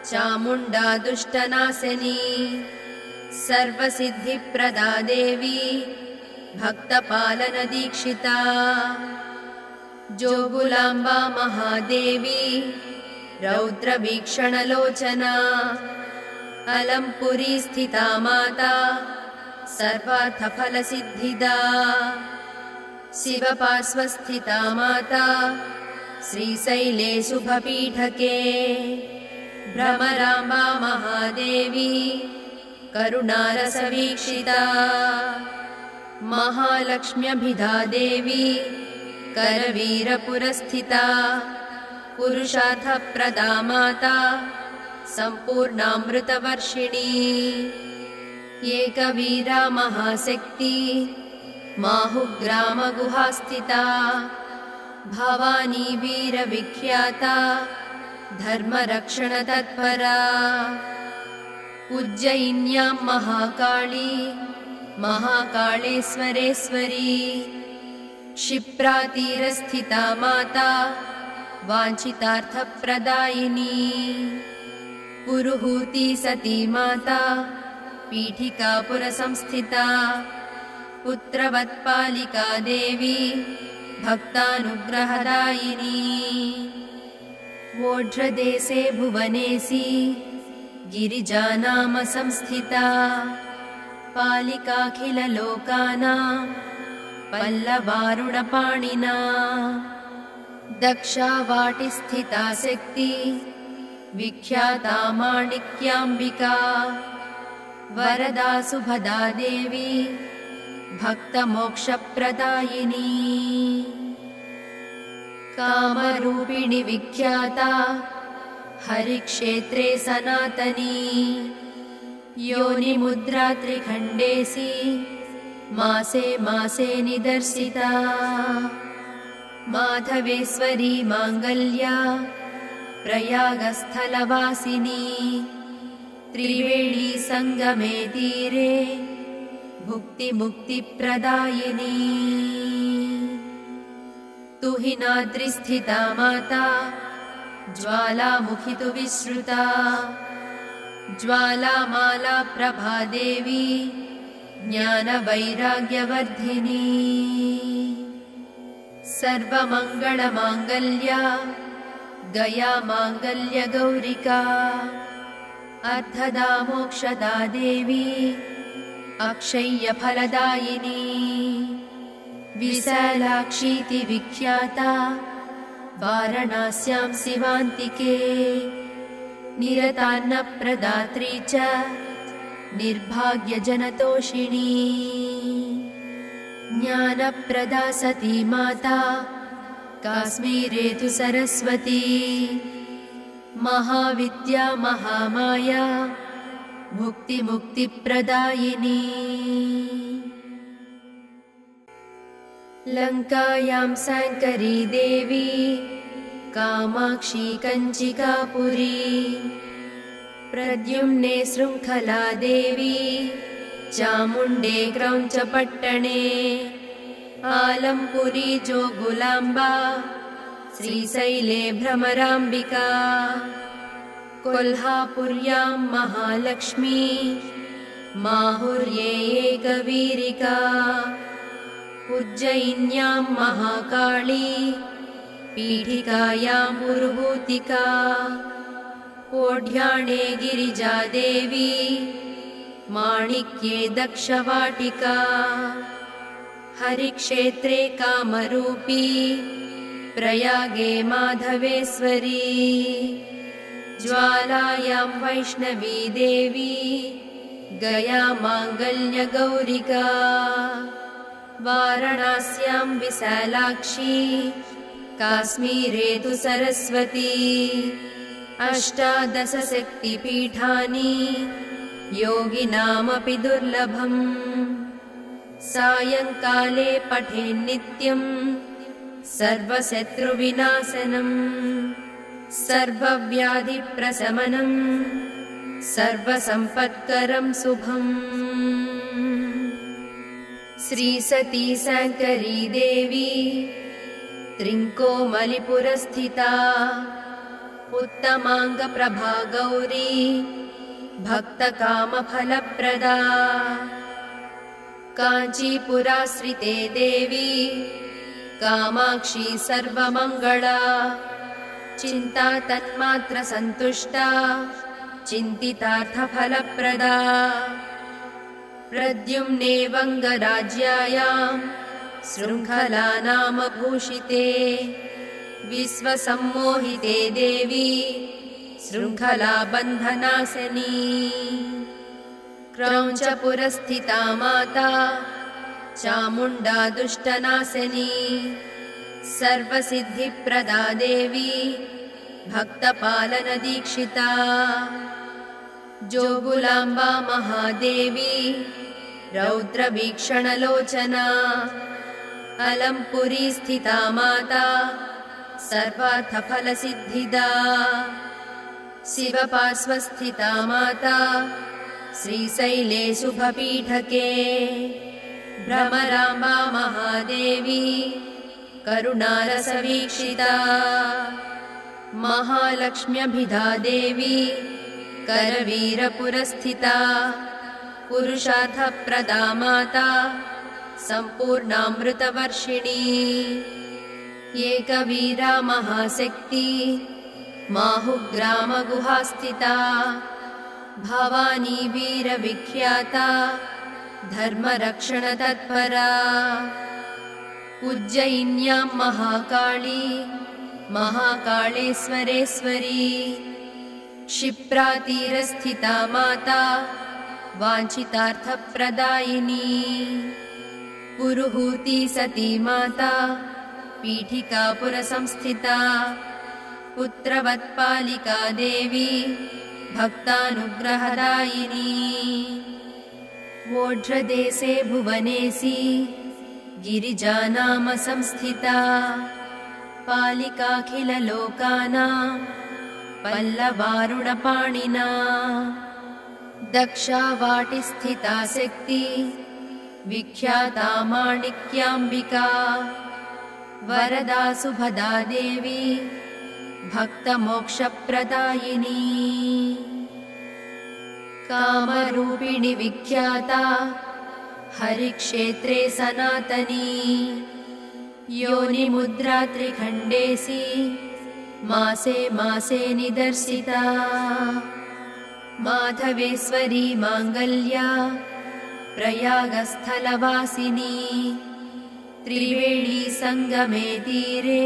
चामुण्डा दुष्टनाशनी सर्वसिद्धिप्रदा देवी भक्तपालनदीक्षिता जोगुलाम्बा महादेवी रौद्रवीक्षणलोचना अलम्पुरी स्थिता माता सर्वार्थफलसिद्धिदा। शिवपार्श्वस्थिता माता श्रीशैले शुभपीठके भ्रमराम्बा महादेवी करुणारसवीक्षिता महालक्ष्म्यभिधा देवी करवीरपुरस्थिता पुरुषार्थप्रदा माता सम्पूर्णामृतवर्षिणी एकवीरा महाशक्ति माहुग्रामगुहास्थिता भवानी वीरविख्याता धर्मरक्षणतत्परा। उज्जयिन्यां महाकाली महाकाळेश्वरेश्वरी क्षिप्रातीरस्थिता माता वाञ्छितार्थप्रदायिनी। पुरुहूती सती माता पीठिकापुरसंस्थिता पुत्रवत्पालिका देवी भक्तानुग्रहदायिनी वोढ्रदेशे भुवनेसी गिरिजानाम संस्थिता पालिकाखिललोकानां पल्लवारुणपाणिना दक्षावाटिस्थिता शक्ति विख्याता माणिक्याम्बिका वरदा सुभदा देवी भक्तमोक्षप्रदायिनी कामरूपिणि विख्याता हरिक्षेत्रे सनातनी। योनिमुद्रा त्रिखण्डेसी मासे मासे निदर्शिता। माधवेश्वरी माङ्गल्या प्रयागस्थलवासिनी। त्रिवेणी सङ्गमे तीरे भुक्तिमुक्तिप्रदायिनी तुहिनाद्रिस्थिता माता। ज्वालामुखि तु विश्रुता। ज्वालामाला प्रभा देवी ज्ञानवैराग्यवर्धिनी। सर्वमङ्गलमाङ्गल्या गया माङ्गल्यगौरिका अर्धदा मोक्षदा देवी अक्षय्यफलदायिनी विशालाक्षीति विख्याता वारणास्यां शिवान्तिके निरतान्नप्रदात्री च निर्भाग्यजनतोषिणी ज्ञानप्रदा सती माता काश्मीरे तु सरस्वती महाविद्या महामाया मुक्तिमुक्तिप्रदायिनी लङ्कायां साङ्करी देवी कामाक्षी कञ्चिकापुरी प्रद्युम्ने शृङ्खला देवी चामुण्डे क्रौञ्चपट्टणे आलम्पुरी जोगुलाम्बा श्रीशैले भ्रमराम्बिका कोल्हापुर्यां महालक्ष्मी माहुर्ये एकवीरिका उज्जयिन्यां महाकाली पीठिकायां पुरुभूतिका ओढ्याणे गिरिजादेवी माणिक्ये दक्षवाटिका हरिक्षेत्रे कामरूपी प्रयागे माधवेश्वरी ज्वालायां वैष्णवी देवी गया माङ्गल्यगौरिका वारणास्यां विशालाक्षी काश्मीरे तु सरस्वती। अष्टादशशक्तिपीठानि योगिनामपि दुर्लभम्। सायङ्काले पठेन्नित्यम् सर्वशत्रुविनाशनम्। सर्वव्याधिप्रशमनम् सर्वसम्पत्करम् शुभम् श्रीसती शङ्करी देवी त्रिङ्कोमलिपुरस्थिता उत्तमाङ्गप्रभा गौरी भक्तकामफलप्रदा काञ्चीपुराश्रिते देवी कामाक्षी सर्वमङ्गला चिन्ता तन्मात्र सन्तुष्टा चिन्तितार्थफलप्रदा प्रद्युम्ने वङ्गराज्यायाम् शृङ्खला नाम भूषिते विश्वसम्मोहिते देवी शृङ्खला बन्धनासनी क्रौञ्चपुरस्थिता माता चामुण्डा दुष्टनाशनी। सर्वसिद्धिप्रदा देवी भक्तपालनदीक्षिता। जोगुलाम्बा महादेवी रौद्रवीक्षणलोचना। अलम्पुरी स्थिता माता सर्वार्थफलसिद्धिदा। शिवपार्श्वस्थिता माता श्रीशैले शुभपीठके। भ्रमराम्बा महादेवी करुणारसवीक्षिता। महालक्ष्म्यभिधा देवी करवीरपुरस्थिता पुरुषार्थप्रदा माता सम्पूर्णामृतवर्षिणी। एकवीरा महाशक्ति माहुग्रामगुहास्थिता भवानी वीरविख्याता धर्मरक्षणतत्परा। उज्जयिन्यां महाकाली महाकाळेश्वरेश्वरी। क्षिप्रातीरस्थिता माता वाञ्छितार्थप्रदायिनी। पुरुहूती सती माता पीठिकापुरसंस्थिता पुत्रवत्पालिका देवी भक्तानुग्रहदायिनी। वोढ्रदेशे भुवनेसी गिरिजानाम संस्थिता पालिकाखिललोकानां पल्लवारुणपाणिना दक्षावाटिस्थिता शक्ति विख्याता माणिक्याम्बिका वरदा सुभदा देवी भक्तमोक्षप्रदायिनी। कामरूपिणि विख्याता हरिक्षेत्रे सनातनी योनिमुद्रा त्रिखण्डेसी मासे मासे निदर्शिता माधवेश्वरी माङ्गल्या प्रयागस्थलवासिनी त्रिवेणी सङ्गमे तीरे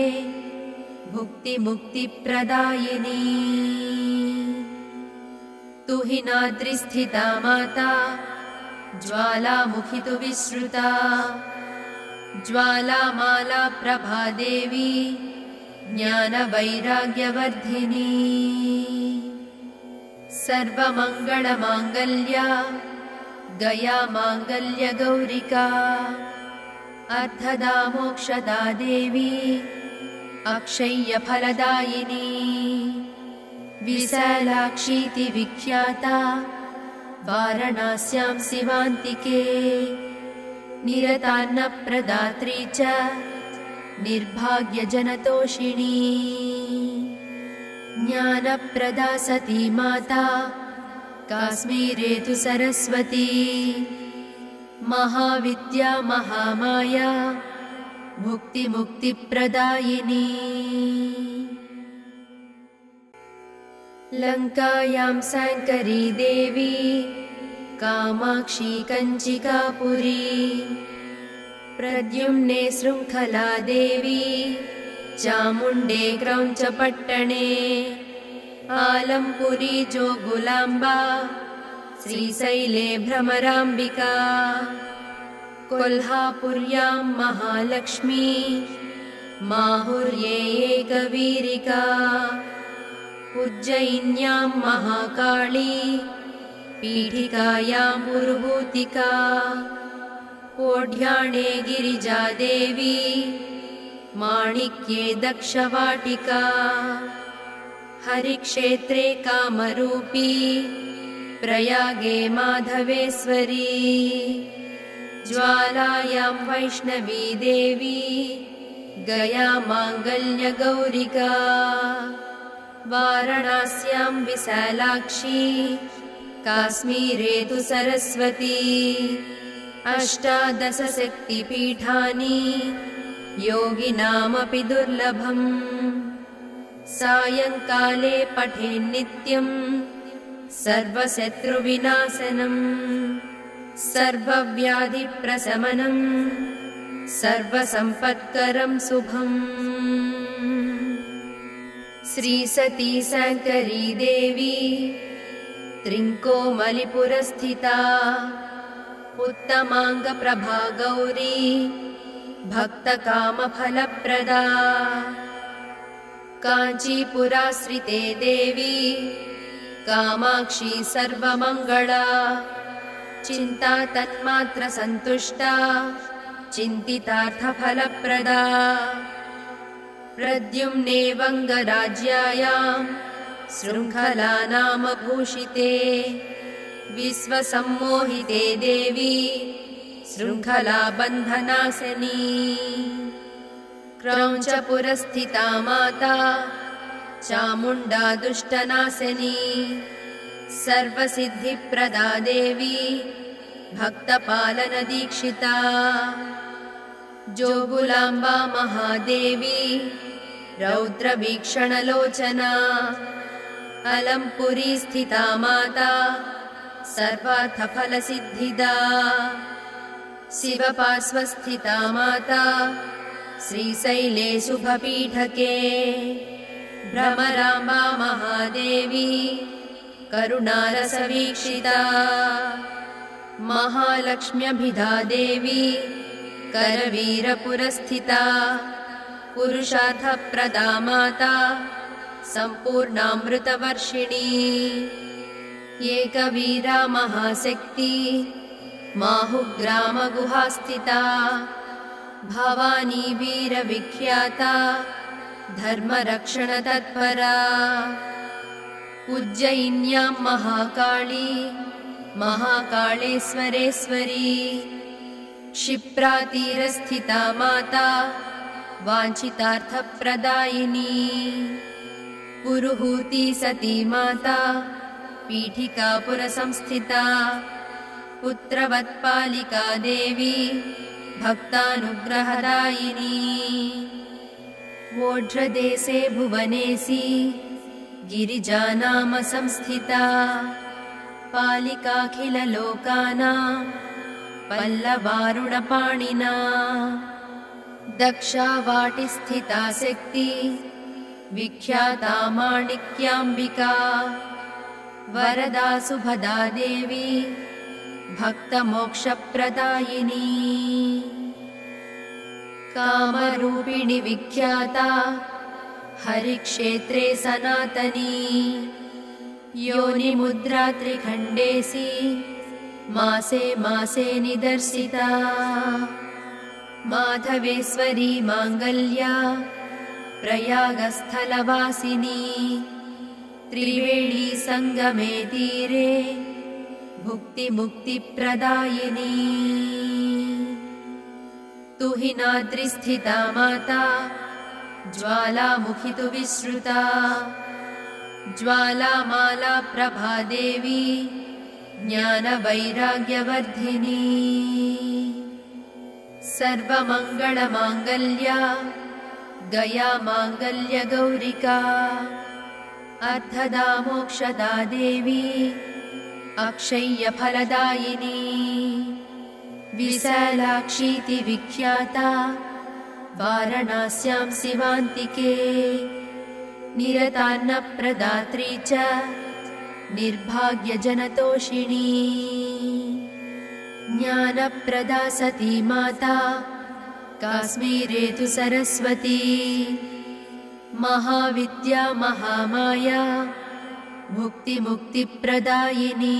भुक्तिमुक्तिप्रदायिनी। तु हि नाद्रिस्थिता माता ज्वालामुखि तु विश्रुता ज्वालामाला प्रभादेवी ज्ञानवैराग्यवर्धिनी सर्वमङ्गलमाङ्गल्या गया माङ्गल्यगौरिका अर्धदा मोक्षदा देवी अक्षय्यफलदायिनी विशालाक्षीति विख्याता वारणास्यां शिवान्तिके निरतान्नप्रदात्री च निर्भाग्यजनतोषिणी ज्ञानप्रदा सती माता काश्मीरे तु सरस्वती। महाविद्या महामाया मुक्तिमुक्तिप्रदायिनी। लङ्कायां शङ्करी देवी कामाक्षी कञ्चिकापुरी। प्रद्युम्ने शृङ्खला देवी चामुण्डे क्रौञ्चपट्टणे आलम्पुरी जोगुलाम्बा श्रीशैले भ्रमराम्बिका कोल्हापुर्यां महालक्ष्मी माहुर्ये एकवीरिका उज्जयिन्यां महाकाली पीठिकायां पुरुभूतिका ओढ्याणे गिरिजादेवी माणिक्ये दक्षवाटिका। हरिक्षेत्रे कामरूपी प्रयागे माधवेश्वरी। ज्वालायां वैष्णवी देवी गया माङ्गल्यगौरिका वारणास्यां विशालाक्षी काश्मीरे तु सरस्वती। अष्टादशशक्तिपीठानि योगिनामपि दुर्लभम्। सायङ्काले पठेन्नित्यम् सर्वशत्रुविनाशनम् सर्वव्याधिप्रशमनम् सर्वसम्पत्करं शुभम् श्रीसती शङ्करी देवी त्रिङ्कोमलिपुरस्थिता उत्तमाङ्गप्रभा गौरी भक्तकामफलप्रदा। काञ्चीपुराश्रिते देवी कामाक्षी सर्वमङ्गला। चिन्ता तन्मात्र सन्तुष्टा चिन्तितार्थफलप्रदा। प्रद्युम्ने वङ्गराज्यायां शृङ्खला नाम भूषिते विश्वसम्मोहिते देवी शृङ्खला बन्धनाशनी क्रौञ्चपुरस्थिता माता चामुण्डा दुष्टनाशनी। सर्वसिद्धिप्रदा देवी भक्तपालनदीक्षिता। जोगुलाम्बा महादेवी रौद्रवीक्षणलोचना। अलम्पुरी स्थिता माता सर्वार्थफलसिद्धिदा शिवपार्श्वस्थिता माता श्रीशैले शुभपीठके भ्रमराम्बा महादेवी करुणारसवीक्षिता महालक्ष्म्यभिधा देवी करवीरपुरस्थिता पुरुषार्थप्रदा माता सम्पूर्णामृतवर्षिणी एकवीरा महाशक्ति माहुग्रामगुहास्थिता। भवानी वीरविख्याता धर्मरक्षणतत्परा। उज्जयिन्यां महाकाली महाकाळेश्वरेश्वरी। क्षिप्रातीरस्थिता माता वाञ्छितार्थप्रदायिनी। पुरुहूती सती माता पीठिकापुरसंस्थिता पुत्रवत्पालिका देवी भक्तानुग्रहदायिनी। वोढ्रदेशे भुवनेसी गिरिजानाम संस्थिता। पालिकाखिललोकानां पल्लवारुणपाणिना। दक्षावाटिस्थिता शक्ति विख्याता माणिक्याम्बिका। वरदा सुभदा देवी भक्तमोक्षप्रदायिनी। कामरूपिणि विख्याता हरिक्षेत्रे सनातनी। योनिमुद्रा त्रिखण्डेसि मासे मासे निदर्शिता। माधवेश्वरी माङ्गल्या प्रयागस्थलवासिनी। त्रिवेणी सङ्गमे तीरे भुक्तिमुक्तिप्रदायिनी तु हि नाद्रिस्थिता माता ज्वालामुखि तु विश्रुता। ज्वालामाला प्रभादेवी ज्ञानवैराग्यवर्धिनी। सर्वमङ्गलमाङ्गल्या गया माङ्गल्यगौरिका अर्धदा मोक्षदा देवी अक्षय्यफलदायिनी। विशालाक्षीति विख्याता वारणास्यां शिवान्तिके। निरतान्नप्रदात्री च निर्भाग्यजनतोषिणी। ज्ञानप्रदा सती माता काश्मीरे तु सरस्वती। महाविद्या महामाया मुक्तिमुक्तिप्रदायिनी